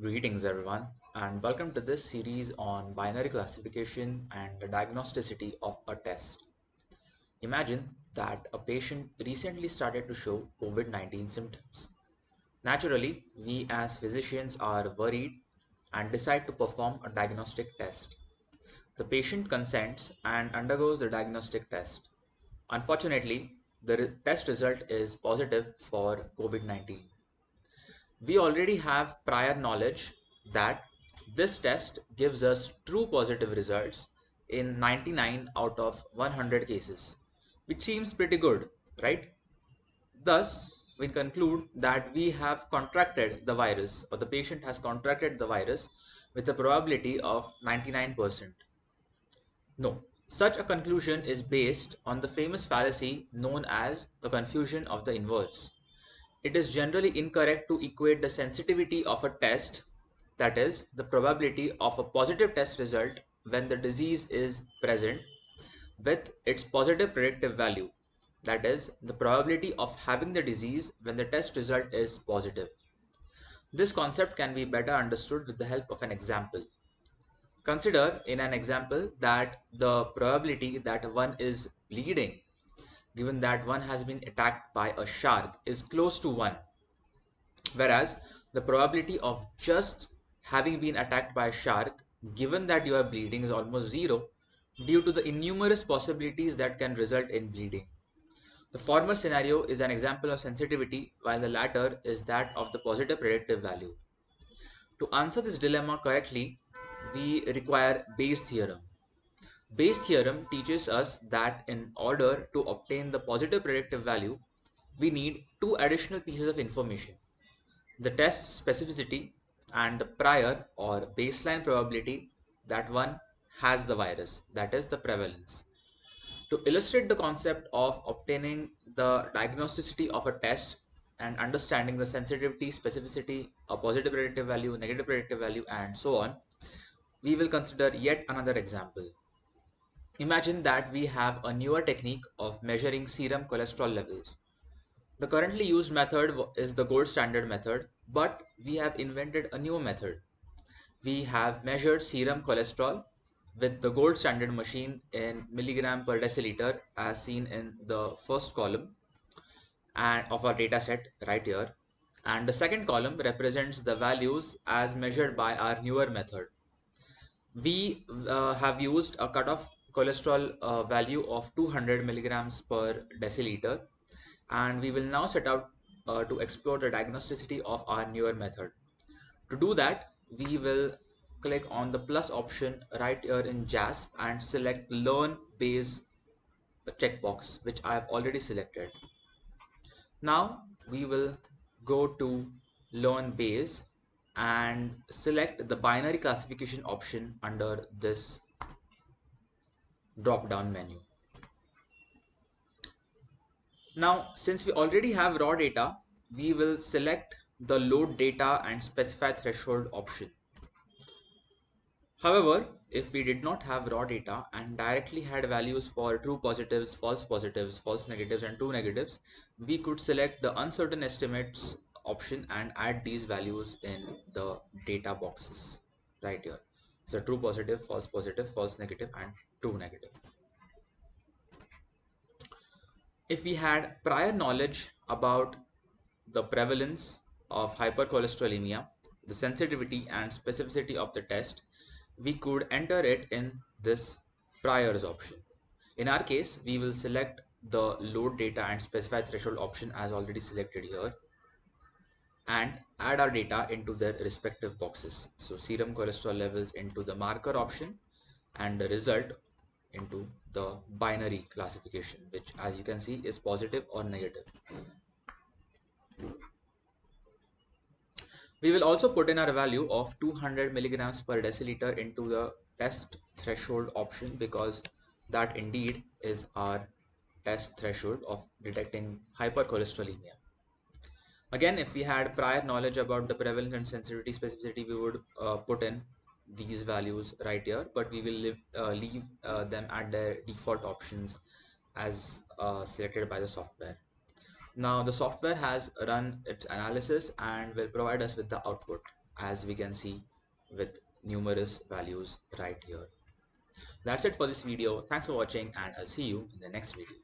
Greetings everyone and welcome to this series on binary classification and the diagnosticity of a test. Imagine that a patient recently started to show COVID-19 symptoms. Naturally, we as physicians are worried and decide to perform a diagnostic test. The patient consents and undergoes the diagnostic test. Unfortunately, the re test result is positive for COVID-19 we already have prior knowledge that this test gives us true positive results in 99 out of 100 cases, which seems pretty good, right? Thus, we conclude that we have contracted the virus or the patient has contracted the virus with a probability of 99%. No, such a conclusion is based on the famous fallacy known as the confusion of the inverse it is generally incorrect to equate the sensitivity of a test, that is, the probability of a positive test result when the disease is present, with its positive predictive value, that is, the probability of having the disease when the test result is positive. This concept can be better understood with the help of an example. Consider in an example that the probability that one is bleeding given that one has been attacked by a shark is close to 1 whereas the probability of just having been attacked by a shark given that you are bleeding is almost zero due to the innumerous possibilities that can result in bleeding. The former scenario is an example of sensitivity while the latter is that of the positive predictive value. To answer this dilemma correctly, we require Bayes theorem. Bayes theorem teaches us that in order to obtain the positive predictive value, we need two additional pieces of information. The test specificity and the prior or baseline probability that one has the virus, that is the prevalence. To illustrate the concept of obtaining the diagnosticity of a test and understanding the sensitivity, specificity, a positive predictive value, negative predictive value, and so on, we will consider yet another example. Imagine that we have a newer technique of measuring serum cholesterol levels. The currently used method is the gold standard method, but we have invented a new method. We have measured serum cholesterol with the gold standard machine in milligram per deciliter as seen in the first column and of our data set right here. And the second column represents the values as measured by our newer method. We uh, have used a cutoff cholesterol uh, value of 200 milligrams per deciliter and we will now set out uh, to explore the diagnosticity of our newer method. To do that, we will click on the plus option right here in JASP and select learn Bayes checkbox which I have already selected. Now we will go to learn Bayes and select the binary classification option under this drop down menu. Now, since we already have raw data, we will select the load data and specify threshold option. However, if we did not have raw data and directly had values for true positives, false positives, false negatives and true negatives, we could select the uncertain estimates option and add these values in the data boxes right here. So true positive, false positive, false negative and true negative. If we had prior knowledge about the prevalence of hypercholesterolemia, the sensitivity and specificity of the test, we could enter it in this priors option. In our case, we will select the load data and specify threshold option as already selected here and add our data into their respective boxes. So serum cholesterol levels into the marker option and the result into the binary classification, which as you can see is positive or negative. We will also put in our value of 200 milligrams per deciliter into the test threshold option because that indeed is our test threshold of detecting hypercholesterolemia. Again, if we had prior knowledge about the prevalence and sensitivity specificity, we would uh, put in these values right here, but we will leave, uh, leave uh, them at their default options as uh, selected by the software. Now the software has run its analysis and will provide us with the output as we can see with numerous values right here. That's it for this video. Thanks for watching and I'll see you in the next video.